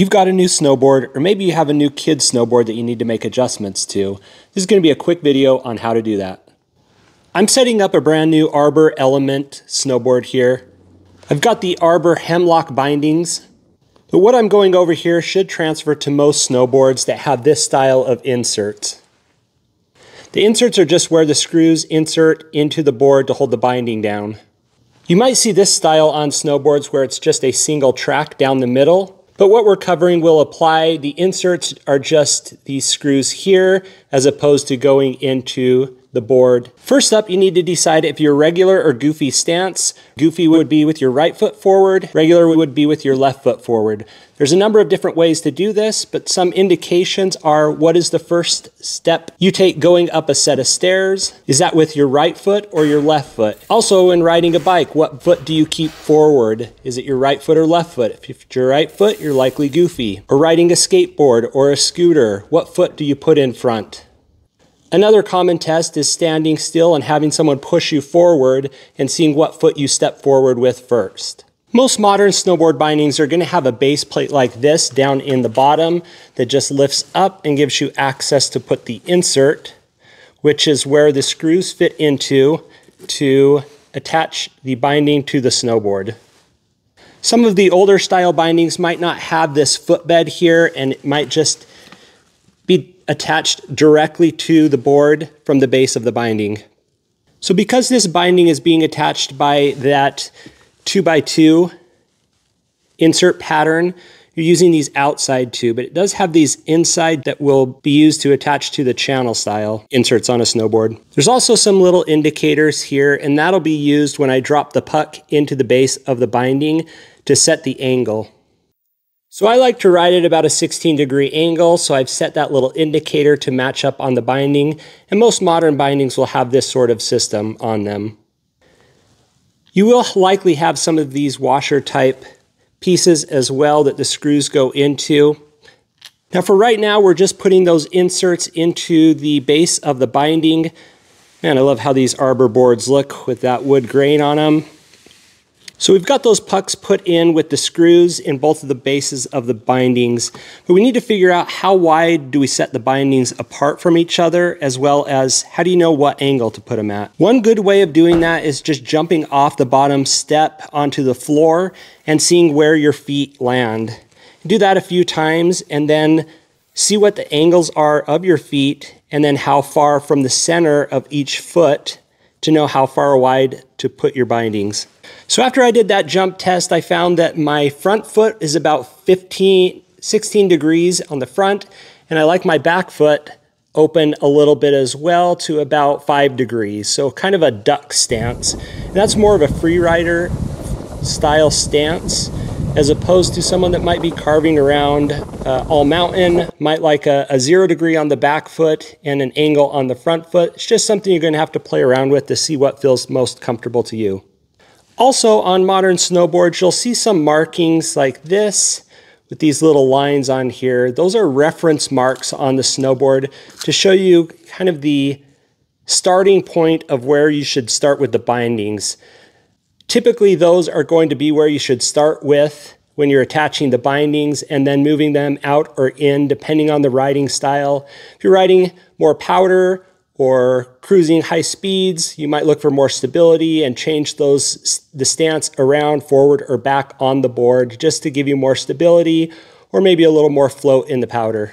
You've got a new snowboard, or maybe you have a new kid snowboard that you need to make adjustments to. This is going to be a quick video on how to do that. I'm setting up a brand new Arbor Element snowboard here. I've got the Arbor Hemlock bindings, but what I'm going over here should transfer to most snowboards that have this style of inserts. The inserts are just where the screws insert into the board to hold the binding down. You might see this style on snowboards where it's just a single track down the middle, but what we're covering will apply. The inserts are just these screws here as opposed to going into the board. First up, you need to decide if you're regular or goofy stance. Goofy would be with your right foot forward, regular would be with your left foot forward. There's a number of different ways to do this, but some indications are what is the first step you take going up a set of stairs? Is that with your right foot or your left foot? Also, when riding a bike, what foot do you keep forward? Is it your right foot or left foot? If it's your right foot, you're likely goofy. Or riding a skateboard or a scooter, what foot do you put in front? Another common test is standing still and having someone push you forward and seeing what foot you step forward with first. Most modern snowboard bindings are going to have a base plate like this down in the bottom that just lifts up and gives you access to put the insert, which is where the screws fit into to attach the binding to the snowboard. Some of the older style bindings might not have this footbed here and it might just attached directly to the board from the base of the binding. So because this binding is being attached by that 2 by 2 insert pattern, you're using these outside two, but it does have these inside that will be used to attach to the channel style inserts on a snowboard. There's also some little indicators here, and that'll be used when I drop the puck into the base of the binding to set the angle. So I like to ride at about a 16 degree angle, so I've set that little indicator to match up on the binding, and most modern bindings will have this sort of system on them. You will likely have some of these washer type pieces as well that the screws go into. Now for right now, we're just putting those inserts into the base of the binding. Man, I love how these arbor boards look with that wood grain on them. So we've got those pucks put in with the screws in both of the bases of the bindings, but we need to figure out how wide do we set the bindings apart from each other, as well as how do you know what angle to put them at. One good way of doing that is just jumping off the bottom step onto the floor and seeing where your feet land. Do that a few times and then see what the angles are of your feet and then how far from the center of each foot to know how far wide to put your bindings. So after I did that jump test, I found that my front foot is about 15, 16 degrees on the front, and I like my back foot open a little bit as well to about five degrees. So kind of a duck stance. And that's more of a free rider style stance as opposed to someone that might be carving around uh, all mountain, might like a, a, zero degree on the back foot and an angle on the front foot. It's just something you're gonna have to play around with to see what feels most comfortable to you. Also on modern snowboards, you'll see some markings like this with these little lines on here. Those are reference marks on the snowboard to show you kind of the starting point of where you should start with the bindings. Typically, those are going to be where you should start with when you're attaching the bindings and then moving them out or in depending on the riding style. If you're riding more powder or cruising high speeds, you might look for more stability and change those the stance around forward or back on the board just to give you more stability or maybe a little more float in the powder.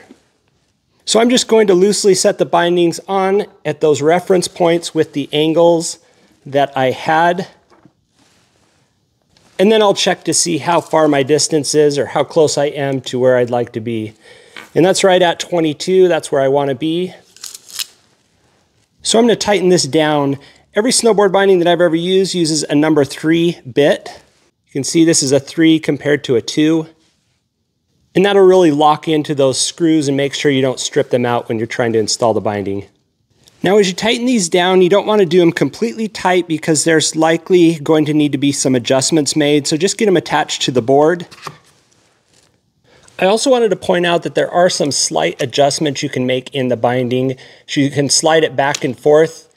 So I'm just going to loosely set the bindings on at those reference points with the angles that I had. And then I'll check to see how far my distance is or how close I am to where I'd like to be. And that's right at 22, that's where I want to be. So I'm going to tighten this down. Every snowboard binding that I've ever used uses a number three bit. You can see this is a three compared to a two. And that'll really lock into those screws and make sure you don't strip them out when you're trying to install the binding. Now as you tighten these down, you don't want to do them completely tight because there's likely going to need to be some adjustments made. So just get them attached to the board I also wanted to point out that there are some slight adjustments you can make in the binding. So you can slide it back and forth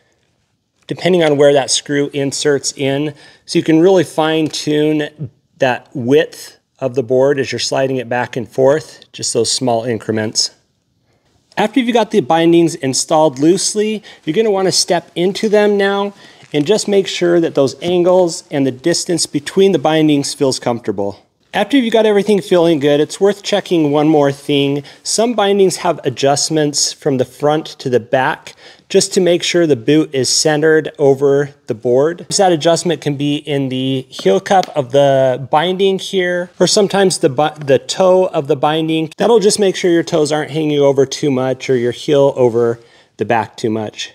depending on where that screw inserts in. So you can really fine tune that width of the board as you're sliding it back and forth, just those small increments. After you've got the bindings installed loosely, you're going to want to step into them now and just make sure that those angles and the distance between the bindings feels comfortable. After you've got everything feeling good, it's worth checking one more thing. Some bindings have adjustments from the front to the back just to make sure the boot is centered over the board. That adjustment can be in the heel cup of the binding here, or sometimes the, the toe of the binding. That'll just make sure your toes aren't hanging over too much or your heel over the back too much.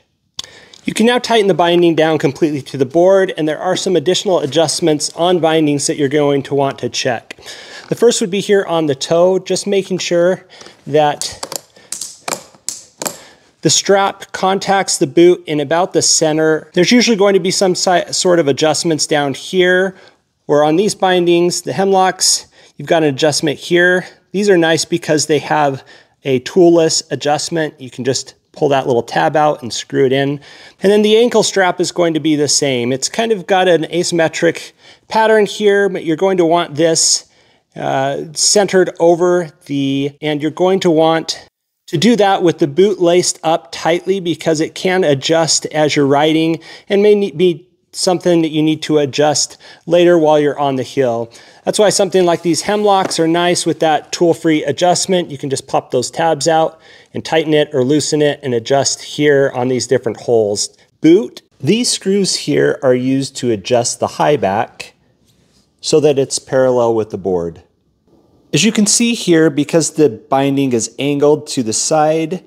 You can now tighten the binding down completely to the board, and there are some additional adjustments on bindings that you're going to want to check. The first would be here on the toe, just making sure that the strap contacts the boot in about the center. There's usually going to be some sort of adjustments down here, or on these bindings, the hemlocks, you've got an adjustment here. These are nice because they have a toolless adjustment. You can just pull that little tab out and screw it in. And then the ankle strap is going to be the same. It's kind of got an asymmetric pattern here, but you're going to want this uh, centered over the, and you're going to want to do that with the boot laced up tightly because it can adjust as you're riding and may be something that you need to adjust later while you're on the hill. That's why something like these hemlocks are nice with that tool-free adjustment. You can just pop those tabs out and tighten it or loosen it and adjust here on these different holes. Boot, these screws here are used to adjust the high back so that it's parallel with the board. As you can see here, because the binding is angled to the side,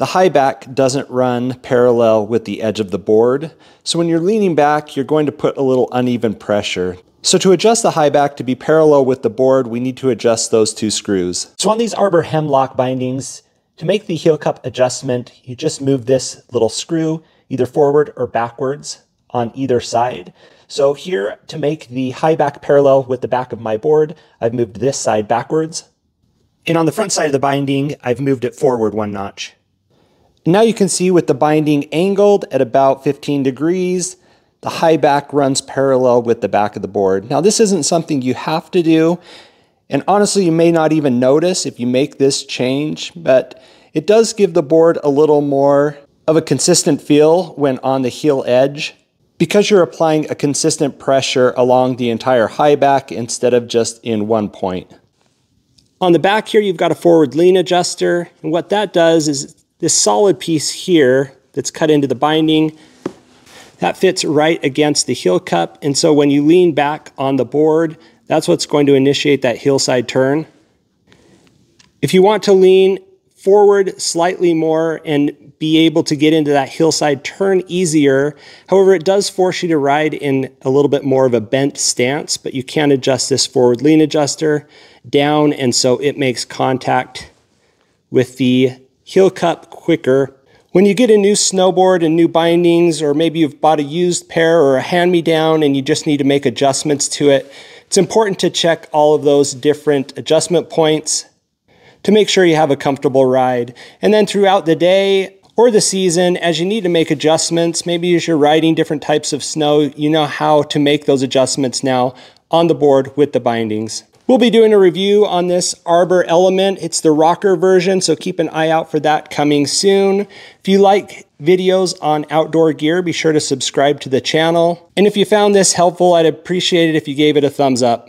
the high back doesn't run parallel with the edge of the board, so when you're leaning back, you're going to put a little uneven pressure. So to adjust the high back to be parallel with the board, we need to adjust those two screws. So on these Arbor hemlock bindings, to make the heel cup adjustment, you just move this little screw either forward or backwards on either side. So here, to make the high back parallel with the back of my board, I've moved this side backwards. And on the front side of the binding, I've moved it forward one notch. Now you can see with the binding angled at about 15 degrees, the high back runs parallel with the back of the board. Now this isn't something you have to do, and honestly you may not even notice if you make this change, but it does give the board a little more of a consistent feel when on the heel edge because you're applying a consistent pressure along the entire high back instead of just in one point. On the back here, you've got a forward lean adjuster, and what that does is this solid piece here that's cut into the binding, that fits right against the heel cup. And so when you lean back on the board, that's what's going to initiate that heelside turn. If you want to lean forward slightly more and be able to get into that heelside turn easier. However, it does force you to ride in a little bit more of a bent stance, but you can adjust this forward lean adjuster down, and so it makes contact with the heel cup quicker. When you get a new snowboard and new bindings, or maybe you've bought a used pair or a hand-me-down and you just need to make adjustments to it, it's important to check all of those different adjustment points to make sure you have a comfortable ride. And then throughout the day or the season, as you need to make adjustments, maybe as you're riding different types of snow, you know how to make those adjustments now on the board with the bindings. We'll be doing a review on this Arbor Element. It's the rocker version, so keep an eye out for that coming soon. If you like videos on outdoor gear, be sure to subscribe to the channel. And if you found this helpful, I'd appreciate it if you gave it a thumbs up.